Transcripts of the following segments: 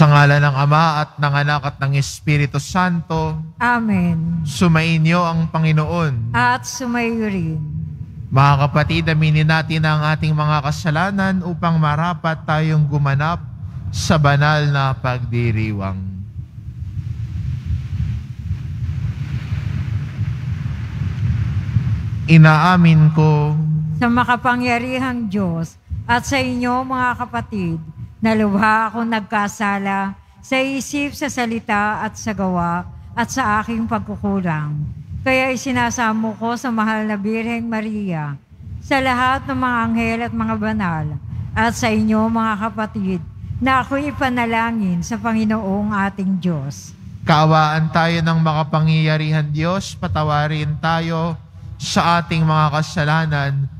Sa ngala ng Ama at ng Anak at ng Espiritu Santo, Amen. sumainyo ang Panginoon. At sumayo rin. Mga kapatid, aminin natin ang ating mga kasalanan upang marapat tayong gumanap sa banal na pagdiriwang. Inaamin ko Sa makapangyarihang Diyos at sa inyo mga kapatid, na lubha akong nagkasala sa isip, sa salita at sa gawa at sa aking pagkukulang. Kaya isinasamo ko sa mahal na Birheng Maria, sa lahat ng mga anghel at mga banal, at sa inyo mga kapatid, na ako'y ipanalangin sa Panginoong ating Diyos. Kaawaan tayo ng makapangyarihan Diyos, patawarin tayo sa ating mga kasalanan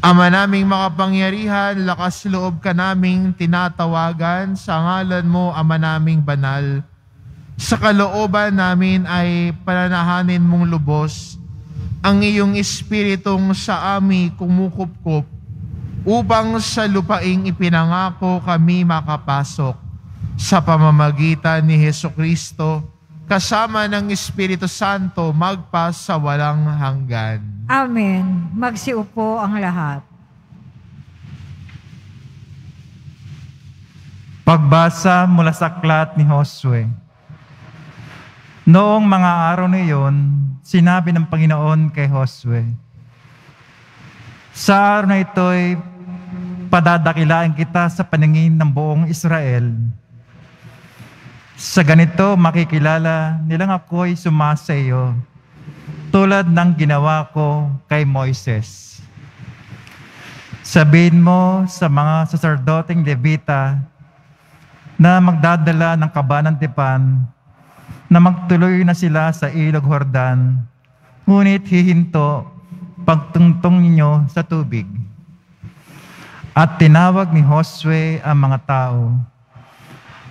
Ama naming makapangyarihan, lakas loob ka naming tinatawagan. Sa ngalan mo, Ama naming banal. Sa kalooban namin ay pananahanin mong lubos. Ang iyong espiritong sa ami kumukupkup upang sa lupaing ipinangako kami makapasok sa pamamagitan ni Heso Kristo kasama ng Espiritu Santo magpa sa walang hanggan. Amen. Magsiupo ang lahat. Pagbasa mula sa aklat ni Josue. Noong mga araw na iyon, sinabi ng Panginoon kay Josue, Sa araw na ito'y padadakilaan kita sa paningin ng buong Israel. Sa ganito makikilala nilang ako'y sumasa iyo, tulad ng ginawa ko kay Moises. Sabihin mo sa mga saserdoteng Levita na magdadala ng kabanang tipan na magtuloy na sila sa ilog Hordan, ngunit hihinto pagtungtong ninyo sa tubig. At tinawag ni Josue ang mga tao,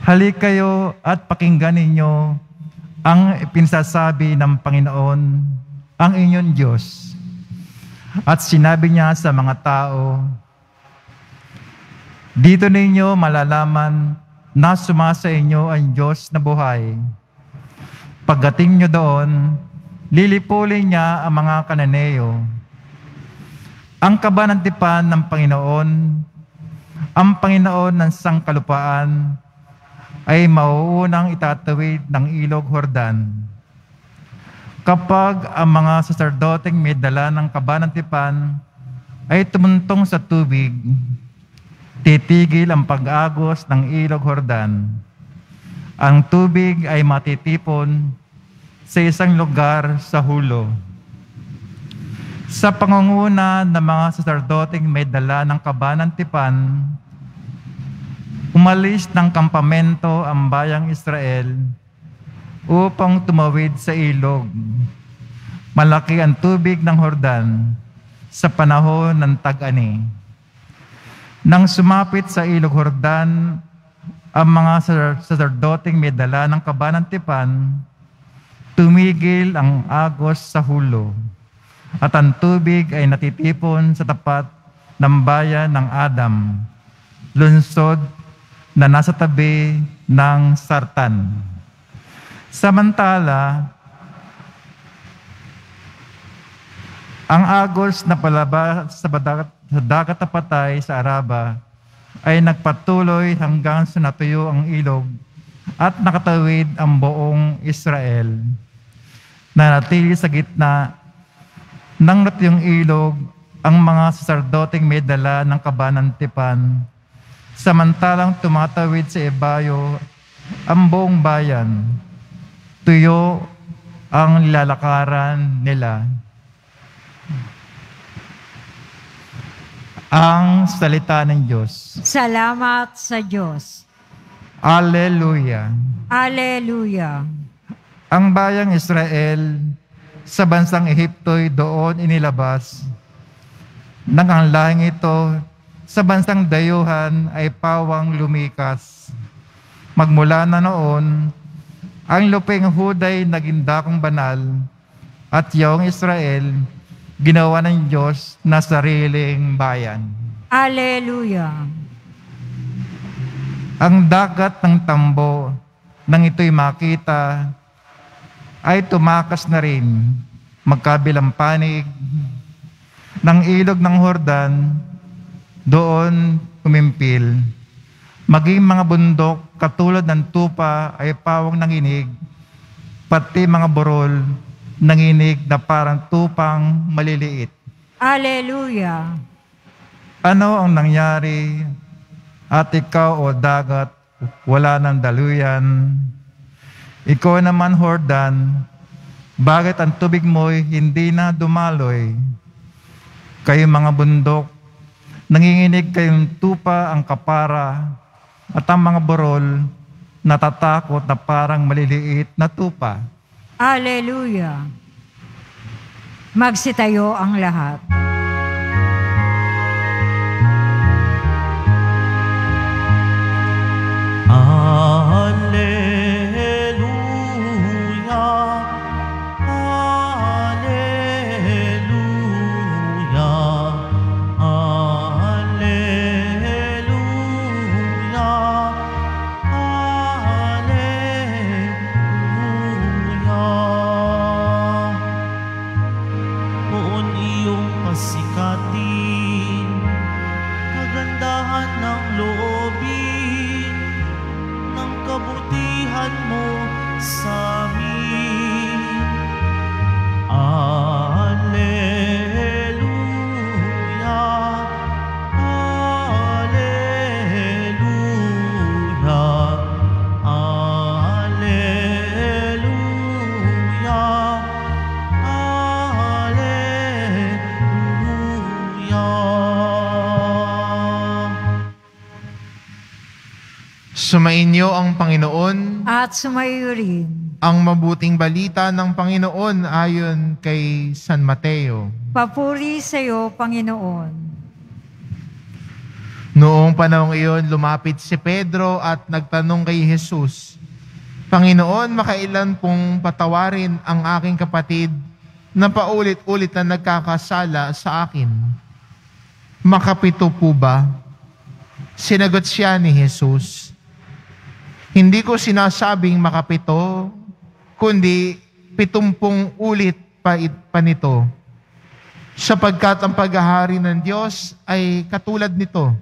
Halik kayo at pakinggan ninyo ang pinsasabi ng Panginoon, ang inyong Diyos. At sinabi niya sa mga tao, Dito ninyo malalaman na sumasa inyo ang Diyos na buhay. Pagdating nyo doon, lilipulin niya ang mga kananeo. Ang kabanantipan ng Panginoon, ang Panginoon ng sangkalupaan, ay mauunang itatawid ng ilog Hordan. Kapag ang mga saserdoteng may dala ng kabanantipan ay tumuntong sa tubig, titigil ang pag-agos ng ilog Hordan. Ang tubig ay matitipon sa isang lugar sa hulo. Sa pangunguna ng mga saserdoteng may dala ng kabanantipan, umalis ng kampamento ang bayang Israel upang tumawid sa ilog. Malaki ang tubig ng Hordan sa panahon ng tag-ani. Nang sumapit sa ilog Hordan, ang mga saserdoteng may dala ng kabanantipan, tumigil ang agos sa hulo, at ang tubig ay natitipon sa tapat ng bayan ng Adam, lunsod na nasa tabi ng Sartan. Samantala, ang agos na palabas sa dagat, dagat na patay sa Araba ay nagpatuloy hanggang sa natuyo ang ilog at nakatawid ang buong Israel na natili sa gitna ng natuyong ilog ang mga saserdoteng may dala ng kabanantipan samantalang tumatawid sa ibayo ang buong bayan. Tuyo ang lalakaran nila. Ang salita ng Diyos. Salamat sa Diyos. Alleluia. Alleluia. Ang bayang Israel sa bansang Ehipto'y doon inilabas. Nang ang lahing ito sa bansang dayuhan ay pawang lumikas. Magmula na noon, ang luping Huday naging dakong banal at yung Israel ginawa ng Diyos na sariling bayan. Alleluia. Ang dagat ng tambo nang ito'y makita ay tumakas na rin magkabilang panig ng ilog ng Hordan doon umimpil. Maging mga bundok katulad ng tupa ay pawang nanginig, pati mga burol nanginig na parang tupang maliliit. Alleluia. Ano ang nangyari at ikaw o dagat wala ng daluyan? Ikaw naman, Hordan, bakit ang tubig mo'y hindi na dumaloy? Kayo mga bundok, nanginginig kayong tupa ang kapara at ang mga borol natatakot na parang maliliit na tupa. Alleluia. Magsitayo ang lahat. Sumainyo ang Panginoon, At sumayo rin. ang mabuting balita ng Panginoon ayon kay San Mateo. Papuri sa iyo, Panginoon. Noong panahong iyon, lumapit si Pedro at nagtanong kay Jesus, Panginoon, makailan pong patawarin ang aking kapatid na paulit-ulit na nagkakasala sa akin? Makapito po ba? Sinagot siya ni Jesus, Hindi ko sinasabing makapito, kundi pitumpong ulit pa, pa nito. Sapagkat ang paghahari ng Diyos ay katulad nito.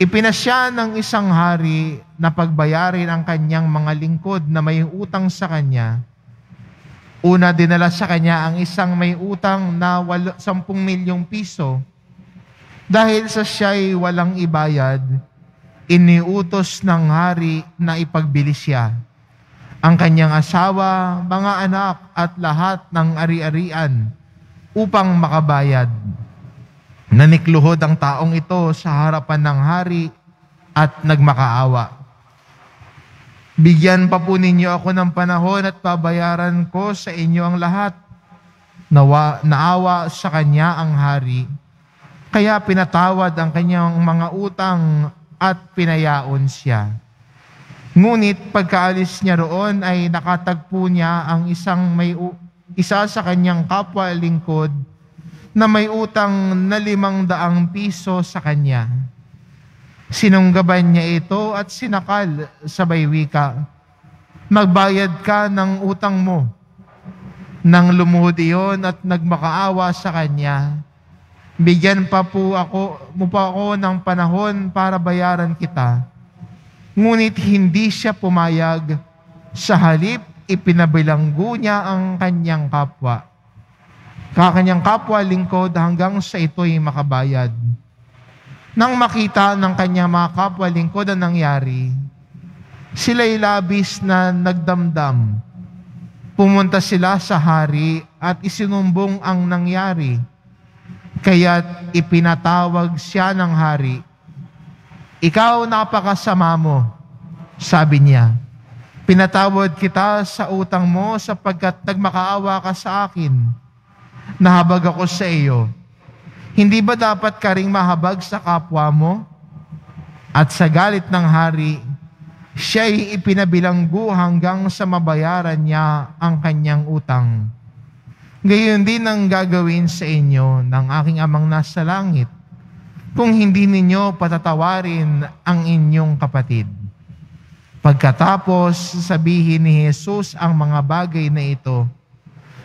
Ipinasya ng isang hari na pagbayarin ang kanyang mga lingkod na may utang sa kanya. Una dinala sa kanya ang isang may utang na walo, 10 milyong piso. Dahil sa siya'y walang ibayad, iniutos ng hari na ipagbili siya. Ang kanyang asawa, mga anak at lahat ng ari-arian upang makabayad. Nanikluhod ang taong ito sa harapan ng hari at nagmakaawa. Bigyan pa po ninyo ako ng panahon at babayaran ko sa inyo ang lahat. Nawa, naawa sa kanya ang hari. Kaya pinatawad ang kanyang mga utang at pinayaon siya. Ngunit pagkaalis niya roon ay nakatagpo niya ang isang may isa sa kanyang kapwa lingkod na may utang na limang daang piso sa kanya. Sinunggaban niya ito at sinakal sa baywika. Magbayad ka ng utang mo. Nang lumuhod iyon at nagmakaawa sa kanya, bigyan pa po ako, mo pa ako ng panahon para bayaran kita. Ngunit hindi siya pumayag. Sa halip, ipinabilanggo niya ang kanyang kapwa. Kakanyang kapwa lingkod hanggang sa ito'y makabayad. Nang makita ng kanyang mga kapwa lingkod ang nangyari, sila'y labis na nagdamdam. Pumunta sila sa hari at isinumbong ang nangyari. Kaya't ipinatawag siya ng hari. Ikaw napakasama mo, sabi niya. Pinatawad kita sa utang mo sapagkat nagmakaawa ka sa akin. Nahabag ako sa iyo. Hindi ba dapat ka ring mahabag sa kapwa mo? At sa galit ng hari, siya'y ipinabilanggo hanggang sa mabayaran niya ang kanyang utang. Gayon din ang gagawin sa inyo ng aking amang nasa langit kung hindi ninyo patatawarin ang inyong kapatid. Pagkatapos sabihin ni Jesus ang mga bagay na ito,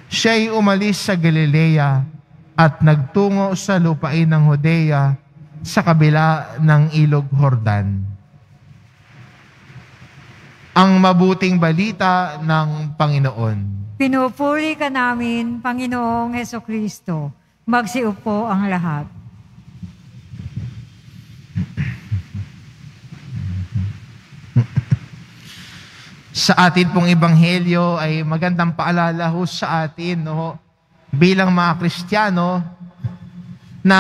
siya'y umalis sa Galilea at nagtungo sa lupain ng Hodea sa kabila ng ilog Hordan. Ang mabuting balita ng Panginoon. Pinupuri ka namin, Panginoong Heso Kristo. Magsiupo ang lahat. Sa atin pong ebanghelyo ay magandang paalala ho sa atin no, bilang mga Kristiyano na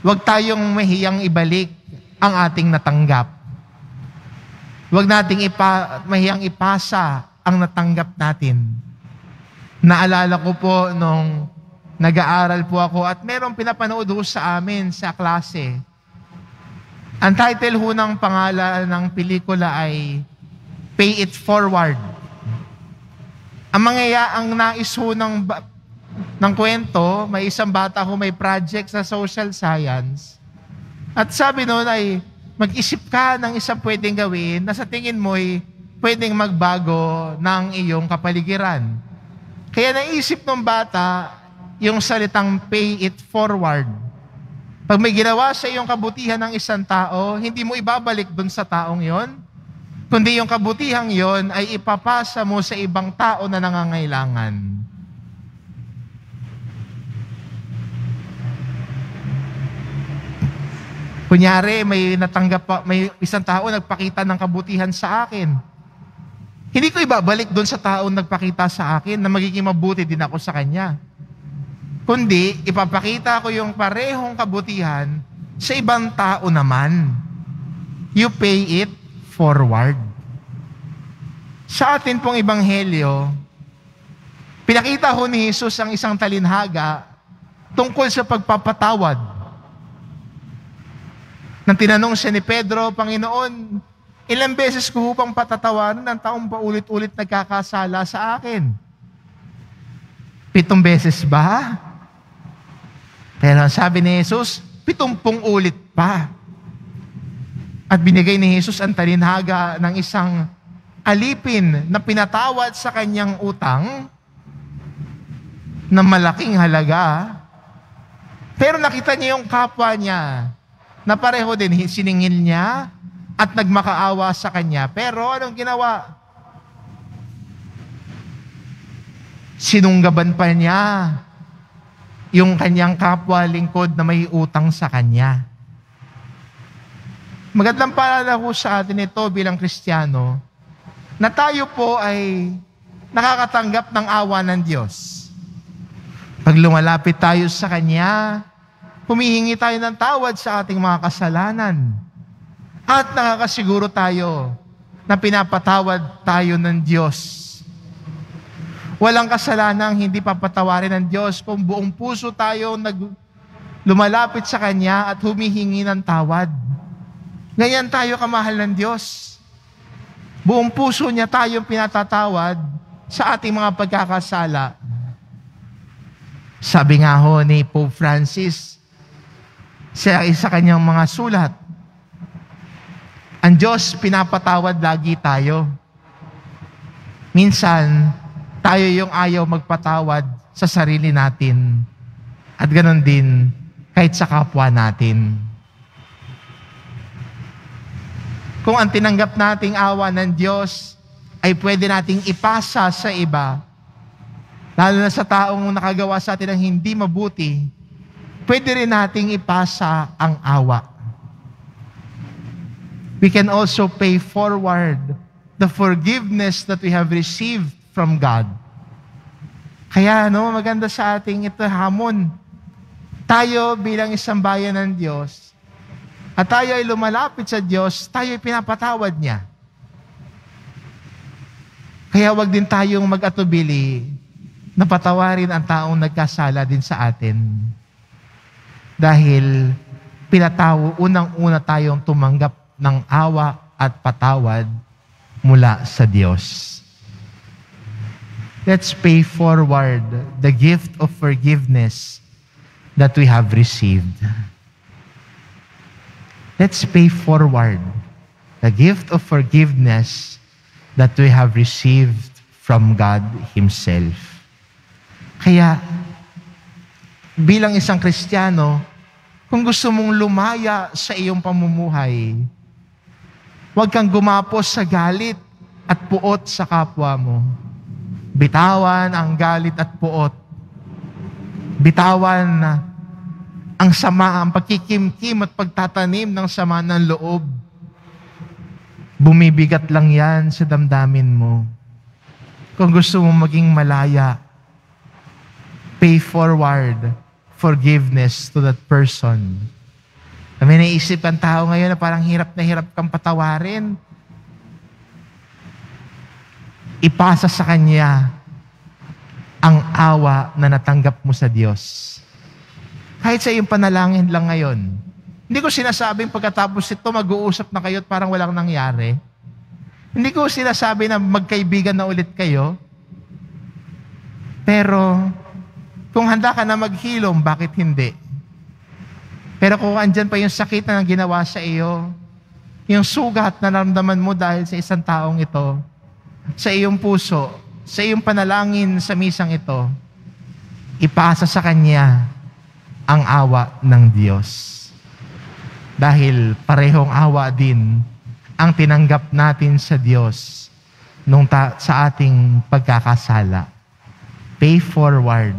huwag tayong mahiyang ibalik ang ating natanggap. Huwag nating ipa, mahiyang ipasa ang natanggap natin. Naalala ko po nung nag-aaral po ako at merong pinapanood ho sa amin sa klase. Ang title ho ng pangalan ng pelikula ay Pay It Forward. Ang mangyaya, ang nais ho ng, ng kwento, may isang bata ho may project sa social science. At sabi noon ay, mag-isip ka ng isang pwedeng gawin na sa tingin mo'y pwedeng magbago ng iyong kapaligiran. Kaya naisip ng bata yung salitang pay it forward. Pag may ginawa sa iyong kabutihan ng isang tao, hindi mo ibabalik dun sa taong yon, kundi yung kabutihang yon ay ipapasa mo sa ibang tao na nangangailangan. Kunyari, may natanggap may isang tao nagpakita ng kabutihan sa akin. Hindi ko ibabalik doon sa tao nagpakita sa akin na magiging mabuti din ako sa kanya. Kundi, ipapakita ko yung parehong kabutihan sa ibang tao naman. You pay it forward. Sa atin pong ebanghelyo, pinakita ho ni Jesus ang isang talinhaga tungkol sa pagpapatawad. Nang tinanong siya ni Pedro, Panginoon, ilang beses ko hupang patatawanan ng taong paulit-ulit nagkakasala sa akin? Pitong beses ba? Pero sabi ni Jesus, pitumpong ulit pa. At binigay ni Jesus ang talinhaga ng isang alipin na pinatawad sa kanyang utang na malaking halaga. Pero nakita niya yung kapwa niya na pareho din, siningil niya at nagmakaawa sa kanya. Pero anong ginawa? Sinunggaban pa niya yung kanyang kapwa lingkod na may utang sa kanya. Magandang paalala ko sa atin ito bilang Kristiyano na tayo po ay nakakatanggap ng awa ng Diyos. Pag lumalapit tayo sa Kanya, humihingi tayo ng tawad sa ating mga kasalanan. At nakakasiguro tayo na pinapatawad tayo ng Diyos. Walang kasalanang hindi papatawarin ng Diyos kung buong puso tayo nag lumalapit sa Kanya at humihingi ng tawad. Ganyan tayo kamahal ng Diyos. Buong puso niya tayong pinatatawad sa ating mga pagkakasala. Sabi nga ho ni Pope Francis sa isa kanyang mga sulat, ang Diyos pinapatawad lagi tayo. Minsan, tayo yung ayaw magpatawad sa sarili natin. At ganon din kahit sa kapwa natin. Kung ang tinanggap nating awa ng Diyos ay pwede nating ipasa sa iba, lalo na sa taong nakagawa sa atin ng hindi mabuti, pwede rin nating ipasa ang awa. We can also pay forward the forgiveness that we have received from God. Kaya no, maganda sa ating ito hamon. Tayo bilang isang bayan ng Diyos, at tayo ay lumalapit sa Diyos, tayo ay pinapatawad niya. Kaya wag din tayong mag-atubili na patawarin ang taong nagkasala din sa atin. Dahil pinatawo, unang-una tayong tumanggap ng awa at patawad mula sa Diyos. Let's pay forward the gift of forgiveness that we have received. Let's pay forward the gift of forgiveness that we have received from God Himself. Kaya, bilang isang Kristiyano, kung gusto mong lumaya sa iyong pamumuhay, huwag kang gumapos sa galit at puot sa kapwa mo. Bitawan ang galit at puot. Bitawan ang sama, ang pagkikimkim at pagtatanim ng sama ng loob. Bumibigat lang yan sa damdamin mo. Kung gusto mo maging malaya, pay forward forgiveness to that person. Kami naisip ang tao ngayon na parang hirap na hirap kang patawarin. Ipasa sa Kanya ang awa na natanggap mo sa Diyos. Kahit sa iyong panalangin lang ngayon. Hindi ko sinasabing pagkatapos ito, mag-uusap na kayo at parang walang nangyari. Hindi ko sinasabi na magkaibigan na ulit kayo. Pero, kung handa ka na maghilom, bakit hindi? Pero kung andyan pa yung sakit na ginawa sa iyo, yung sugat na naramdaman mo dahil sa isang taong ito, sa iyong puso, sa iyong panalangin sa misang ito, ipasa sa Kanya ang awa ng Diyos. Dahil parehong awa din ang tinanggap natin sa Diyos nung ta- sa ating pagkakasala. Pay forward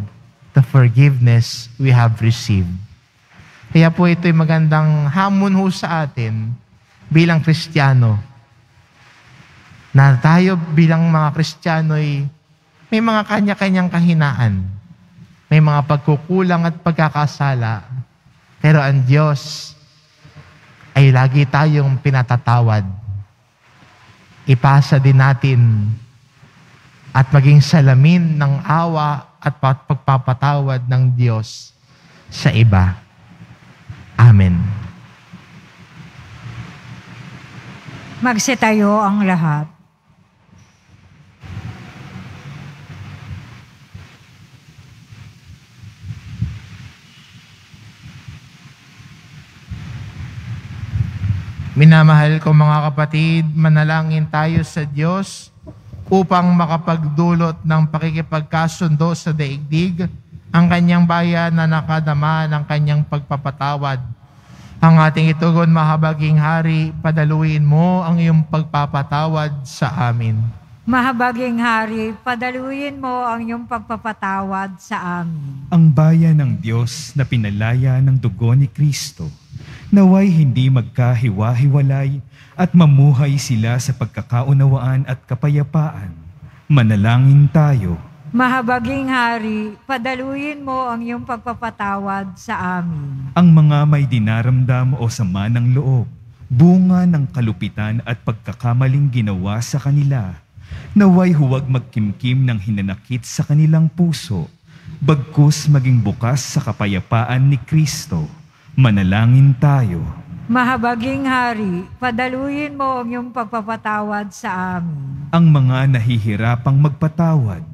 the forgiveness we have received. Kaya po ito'y magandang hamon ho sa atin bilang Kristiyano na tayo bilang mga Kristiyano'y may mga kanya-kanyang kahinaan. May mga pagkukulang at pagkakasala. Pero ang Diyos ay lagi tayong pinatatawad. Ipasa din natin at maging salamin ng awa at pagpapatawad ng Diyos sa iba. Amen. Magsitayo ang lahat. Minamahal ko mga kapatid, manalangin tayo sa Diyos upang makapagdulot ng pakikipagkasundo sa daigdig ang kanyang bayan na nakadama ng kanyang pagpapatawad. Ang ating itugon, mahabaging hari, padaluin mo ang iyong pagpapatawad sa amin. Mahabaging Hari, padaluyin mo ang iyong pagpapatawad sa amin. ang bayan ng Diyos na pinalaya ng dugo ni Kristo, naway hindi magkahiwa-hiwalay at mamuhay sila sa pagkakaunawaan at kapayapaan. Manalangin tayo. Mahabaging Hari, padaluyin mo ang iyong pagpapatawad sa amin. Ang mga may dinaramdam o sama ng loob, bunga ng kalupitan at pagkakamaling ginawa sa kanila, naway huwag magkimkim ng hinanakit sa kanilang puso, bagkus maging bukas sa kapayapaan ni Kristo. Manalangin tayo. Mahabaging Hari, padaluyin mo ang iyong pagpapatawad sa amin. ang mga nahihirapang magpatawad,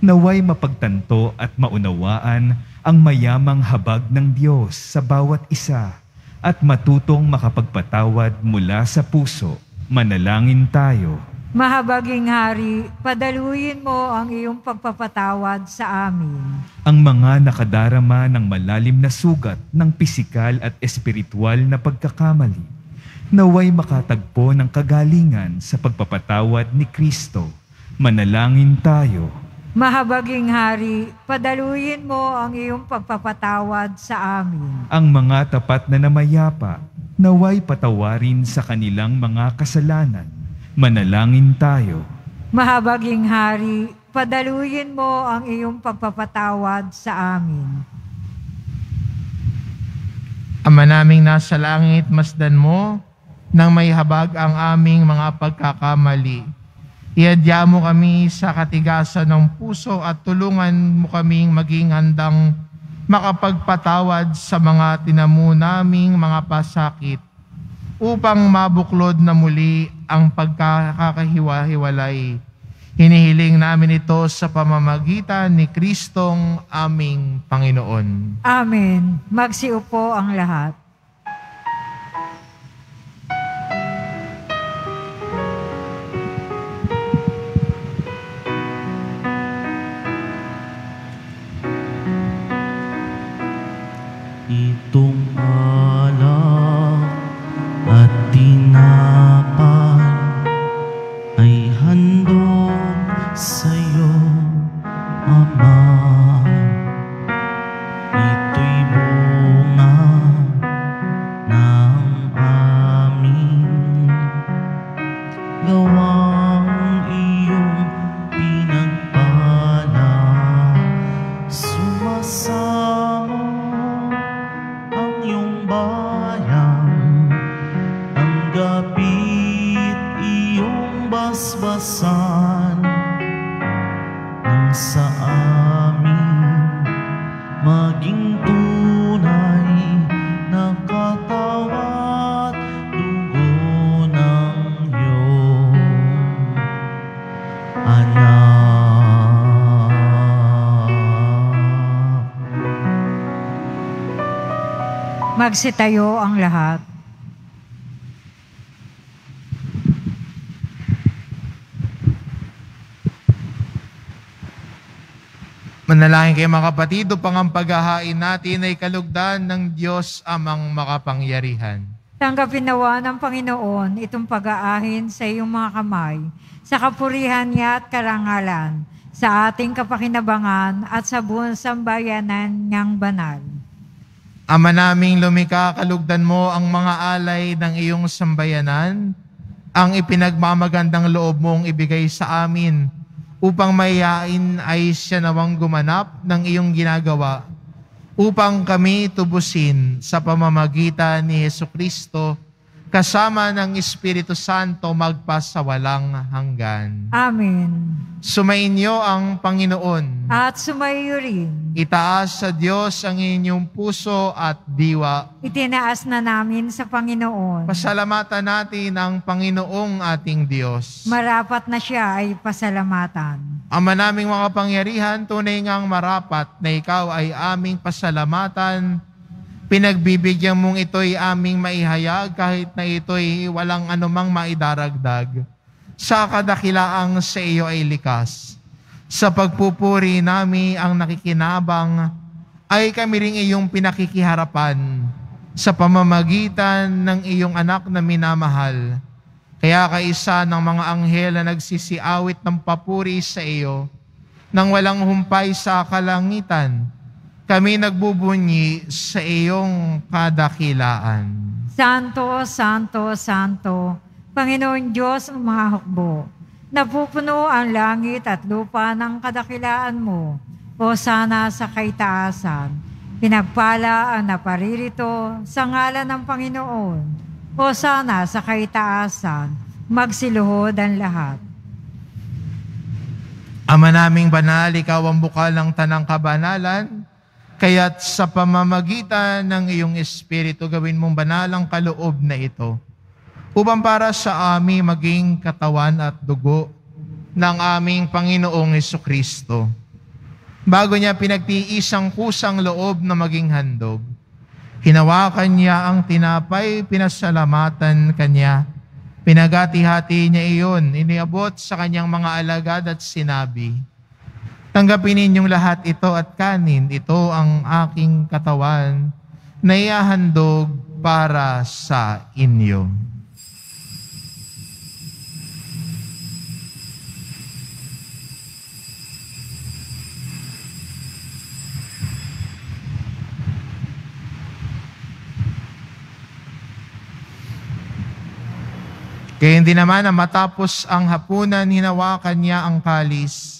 naway mapagtanto at maunawaan ang mayamang habag ng Diyos sa bawat isa at matutong makapagpatawad mula sa puso. Manalangin tayo. Mahabaging Hari, padaluyin mo ang iyong pagpapatawad sa amin. Ang mga nakadarama ng malalim na sugat ng pisikal at espiritual na pagkakamali, naway makatagpo ng kagalingan sa pagpapatawad ni Kristo. Manalangin tayo. Mahabaging Hari, padaluyin mo ang iyong pagpapatawad sa amin. ang mga tapat na namayapa, naway patawarin sa kanilang mga kasalanan. Manalangin tayo. Mahabaging Hari, padaluyin mo ang iyong pagpapatawad sa amin. Ama naming nasa langit, masdan mo nang may habag ang aming mga pagkakamali. Iadya mo kami sa katigasan ng puso at tulungan mo kaming maging handang makapagpatawad sa mga tinamu naming mga pasakit upang mabuklod na muli ang pagkakahiwa-hiwalay. Hinihiling namin ito sa pamamagitan ni Kristong aming Panginoon. Amen. Magsiupo ang lahat. Magsitayo ang lahat. Manalangin kayo mga kapatid, upang ang paghahain natin ay kalugdan ng Diyos amang makapangyarihan. Tanggapin nawa ng Panginoon itong pag-aahin sa iyong mga kamay, sa kapurihan niya at karangalan, sa ating kapakinabangan at sa buong sambayanan niyang banal. Ama naming lumika, kalugdan mo ang mga alay ng iyong sambayanan, ang ipinagmamagandang loob mong ibigay sa amin, upang mayain ay siya nawang gumanap ng iyong ginagawa, upang kami tubusin sa pamamagitan ni Yesu Kristo, kasama ng Espiritu Santo magpasawalang hanggan. Amen. Sumainyo ang Panginoon. At sumayo rin, Itaas sa Diyos ang inyong puso at diwa. itinaas na namin sa Panginoon. Pasalamatan natin ang Panginoong ating Diyos. Marapat na siya ay pasalamatan. Ama naming mga pangyarihan, tunay ngang marapat na ikaw ay aming pasalamatan. Pinagbibigyan mong ito'y aming maihayag kahit na ito'y walang anumang maidaragdag. Sa kadakilaang sa iyo ay likas. Sa pagpupuri nami ang nakikinabang, ay kami ring iyong pinakikiharapan sa pamamagitan ng iyong anak na minamahal. Kaya kaisa ng mga anghel na nagsisiawit ng papuri sa iyo, nang walang humpay sa kalangitan, kami nagbubunyi sa iyong kadakilaan. Santo, Santo, Santo, Panginoon Diyos ng mga hukbo, napupuno ang langit at lupa ng kadakilaan mo, o sana sa kaitaasan. Pinagpala ang naparirito sa ngalan ng Panginoon, o sana sa kaitaasan, magsiluhod ang lahat. Ama naming banal, ikaw ang bukal ng tanang kabanalan, kaya't sa pamamagitan ng iyong Espiritu gawin mong banal ang kaloob na ito, upang para sa amin maging katawan at dugo ng aming Panginoong Heso Kristo. Bago niya pinagtiisang kusang loob na maging handog, hinawakan niya ang tinapay, pinasalamatan kanya, Pinagati-hati niya iyon, iniabot sa kanyang mga alagad at sinabi, Tanggapin ninyong lahat ito at kanin, ito ang aking katawan na iahandog para sa inyo. Kaya hindi naman na matapos ang hapunan, hinawakan niya ang kalis.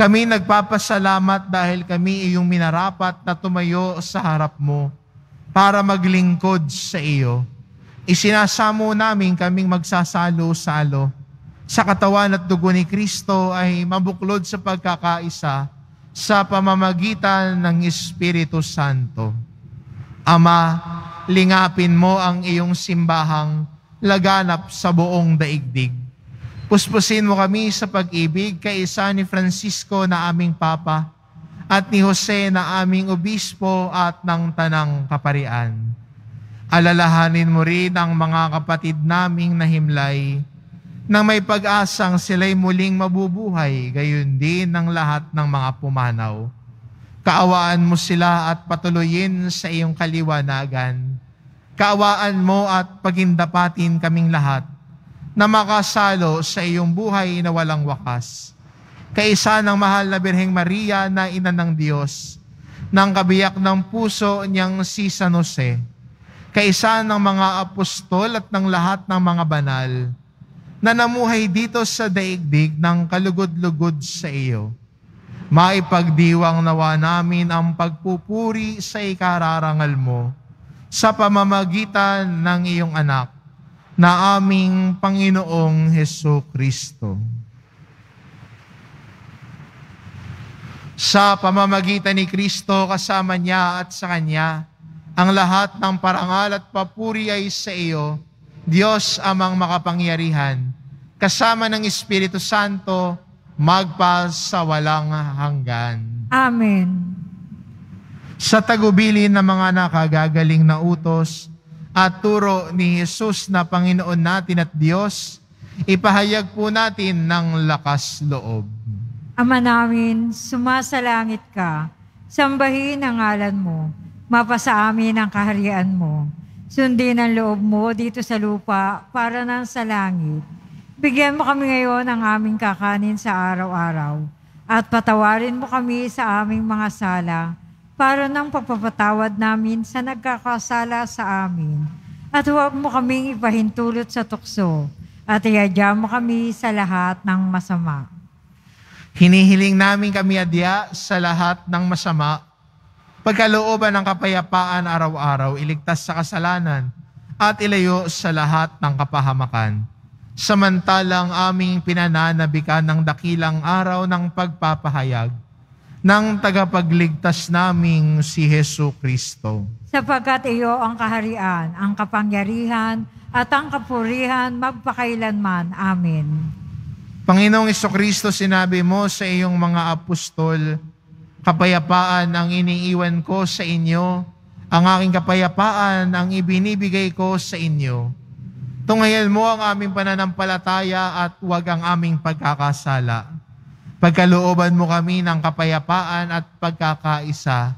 Kami nagpapasalamat dahil kami iyong minarapat na tumayo sa harap mo para maglingkod sa iyo. Isinasamo namin kaming magsasalo-salo sa katawan at dugo ni Kristo ay mabuklod sa pagkakaisa sa pamamagitan ng Espiritu Santo. Ama, lingapin mo ang iyong simbahang laganap sa buong daigdig. Puspusin mo kami sa pag-ibig kay isa ni Francisco na aming Papa at ni Jose na aming obispo at ng tanang kaparian. Alalahanin mo rin ang mga kapatid naming nahimlay na may pag-asang sila'y muling mabubuhay, gayon din ng lahat ng mga pumanaw. Kaawaan mo sila at patuloyin sa iyong kaliwanagan. Kaawaan mo at pagindapatin kaming lahat na makasalo sa iyong buhay na walang wakas kaisa ng mahal na Birheng Maria na ina ng Diyos, ng kabiyak ng puso niyang si San Jose, kaisa ng mga apostol at ng lahat ng mga banal, na namuhay dito sa daigdig ng kalugod-lugod sa iyo. Maipagdiwang nawa namin ang pagpupuri sa ikararangal mo sa pamamagitan ng iyong anak na aming Panginoong Heso Kristo. Sa pamamagitan ni Kristo kasama niya at sa Kanya, ang lahat ng parangal at papuri ay sa iyo, Diyos amang makapangyarihan, kasama ng Espiritu Santo, magpa sa walang hanggan. Amen. Sa tagubilin ng mga nakagagaling na utos at turo ni Jesus na Panginoon natin at Diyos, ipahayag po natin ng lakas loob. Ama namin, sumasalangit ka, sambahin ang ngalan mo, mapasa amin ang kaharian mo. Sundin ang loob mo dito sa lupa para nang sa langit. Bigyan mo kami ngayon ng aming kakanin sa araw-araw at patawarin mo kami sa aming mga sala para nang pagpapatawad namin sa nagkakasala sa amin. At huwag mo kaming ipahintulot sa tukso at iadya mo kami sa lahat ng masama. Hinihiling namin kami adya sa lahat ng masama, pagkalooban ng kapayapaan araw-araw, iligtas sa kasalanan, at ilayo sa lahat ng kapahamakan. Samantalang aming pinananabikan ng dakilang araw ng pagpapahayag ng tagapagligtas naming si Heso Kristo. Sapagkat iyo ang kaharian, ang kapangyarihan, at ang kapurihan magpakailanman. Amen. Panginoong Kristo, sinabi mo sa iyong mga apostol, kapayapaan ang iniiwan ko sa inyo, ang aking kapayapaan ang ibinibigay ko sa inyo. Tunghayan mo ang aming pananampalataya at huwag ang aming pagkakasala. Pagkalooban mo kami ng kapayapaan at pagkakaisa,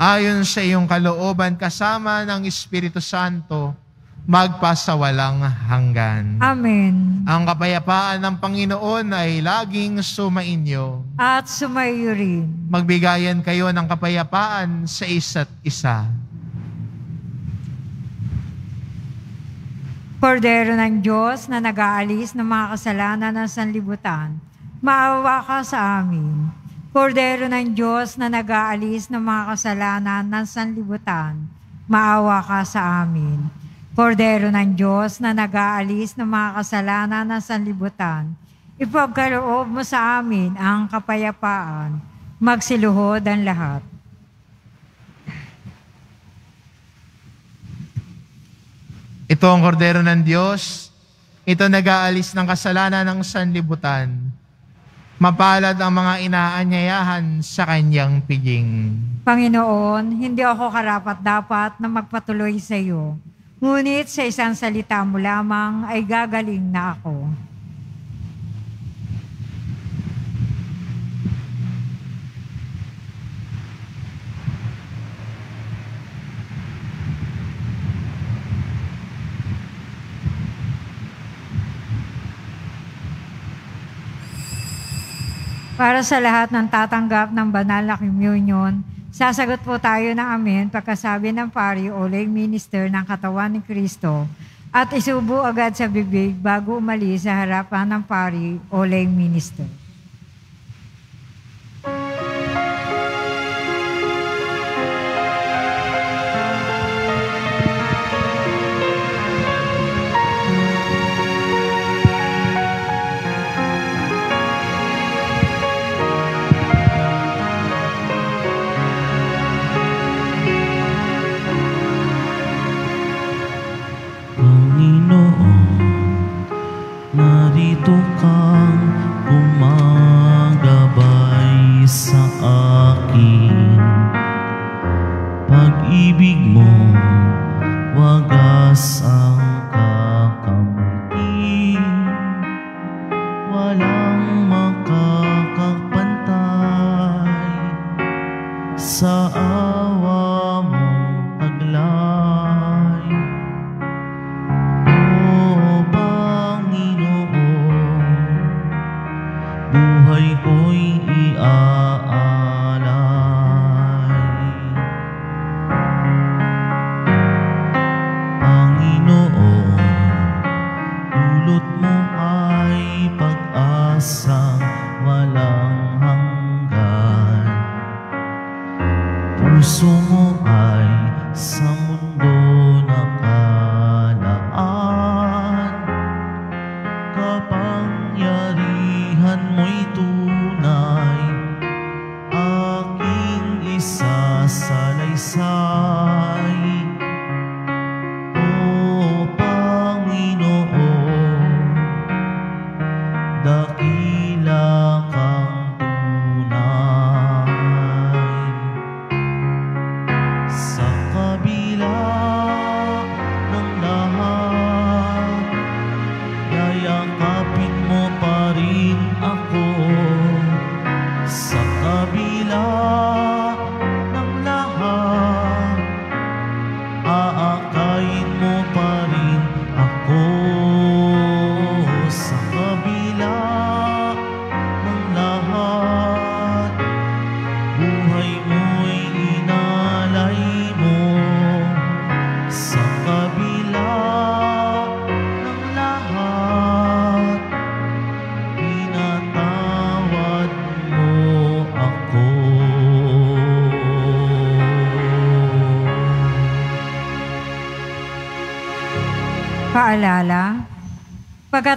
ayon sa iyong kalooban kasama ng Espiritu Santo, magpasawalang hanggan. Amen. Ang kapayapaan ng Panginoon ay laging sumainyo. At sumayo rin. Magbigayan kayo ng kapayapaan sa isa't isa. Kordero ng Diyos na nag-aalis ng mga kasalanan ng sanlibutan, maawa ka sa amin. Kordero ng Diyos na nag-aalis ng mga kasalanan ng sanlibutan, maawa ka sa amin. Kordero ng Diyos na nag-aalis ng mga kasalanan ng sanlibutan, ipagkaloob mo sa amin ang kapayapaan, magsiluhod ang lahat. Ito ang kordero ng Diyos. Ito nag-aalis ng kasalanan ng sanlibutan. Mapalad ang mga inaanyayahan sa kanyang piging. Panginoon, hindi ako karapat dapat na magpatuloy sa iyo. Ngunit sa isang salita mo lamang ay gagaling na ako. Para sa lahat ng tatanggap ng banal na communion, sasagot po tayo ng amen pagkasabi ng pari o lay minister ng katawan ni Kristo at isubo agad sa bibig bago umalis sa harapan ng pari o lay minister. Wagas ang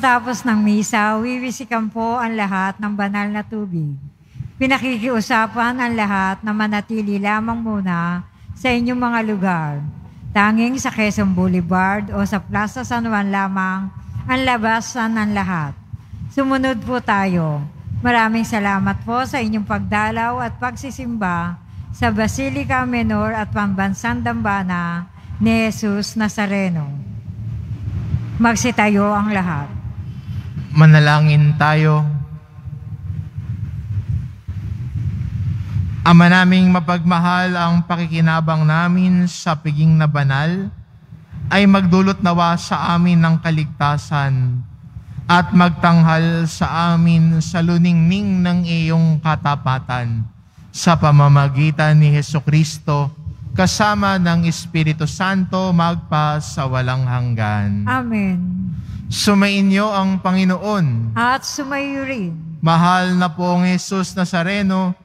pagkatapos ng misa, wiwisikan po ang lahat ng banal na tubig. Pinakikiusapan ang lahat na manatili lamang muna sa inyong mga lugar. Tanging sa Quezon Boulevard o sa Plaza San Juan lamang ang labasan ng lahat. Sumunod po tayo. Maraming salamat po sa inyong pagdalaw at pagsisimba sa Basilica Menor at Pambansang Dambana ni Jesus Nazareno. Magsitayo ang lahat. Manalangin tayo. Ama naming mapagmahal ang pakikinabang namin sa piging na banal ay magdulot nawa sa amin ng kaligtasan at magtanghal sa amin sa luningning ng iyong katapatan sa pamamagitan ni Heso Kristo kasama ng Espiritu Santo magpa sa walang hanggan. Amen. Sumainyo ang Panginoon. At sumayo rin. Mahal na pong Jesus Nazareno,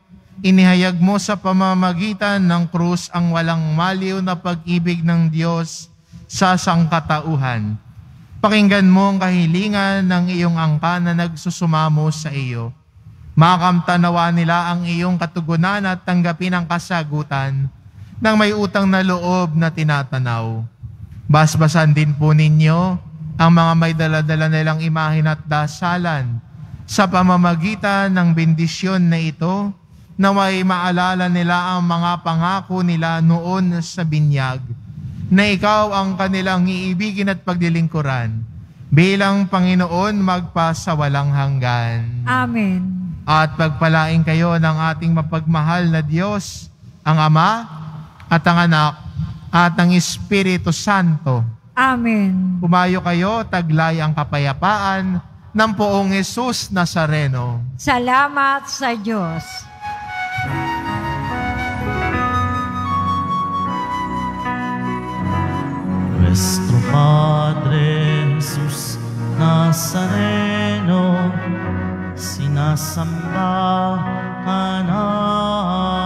inihayag mo sa pamamagitan ng krus ang walang maliw na pag-ibig ng Diyos sa sangkatauhan. Pakinggan mo ang kahilingan ng iyong angka na nagsusumamo sa iyo. Makamtanawa nila ang iyong katugunan at tanggapin ang kasagutan ng may utang na loob na tinatanaw. Basbasan din po ninyo ang mga may daladala nilang imahin at dasalan sa pamamagitan ng bendisyon na ito naway maalala nila ang mga pangako nila noon sa binyag na ikaw ang kanilang iibigin at pagdilingkuran bilang Panginoon magpasawalang hanggan. Amen. At pagpalain kayo ng ating mapagmahal na Diyos, ang Ama at ang Anak at ang Espiritu Santo. Amen. Pumayo kayo, taglay ang kapayapaan ng poong Jesus Nazareno. Salamat sa Diyos. Nuestro Padre Jesús Nazareno, sinasamba ka namin.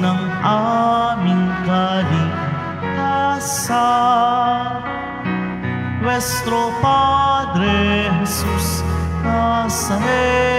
Ng aming kaligtasan. Nuestro Padre Jesus Nazareno,